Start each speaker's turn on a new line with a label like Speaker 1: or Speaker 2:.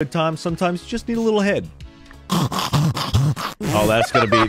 Speaker 1: good time. Sometimes you just need a little head. Oh, that's gonna be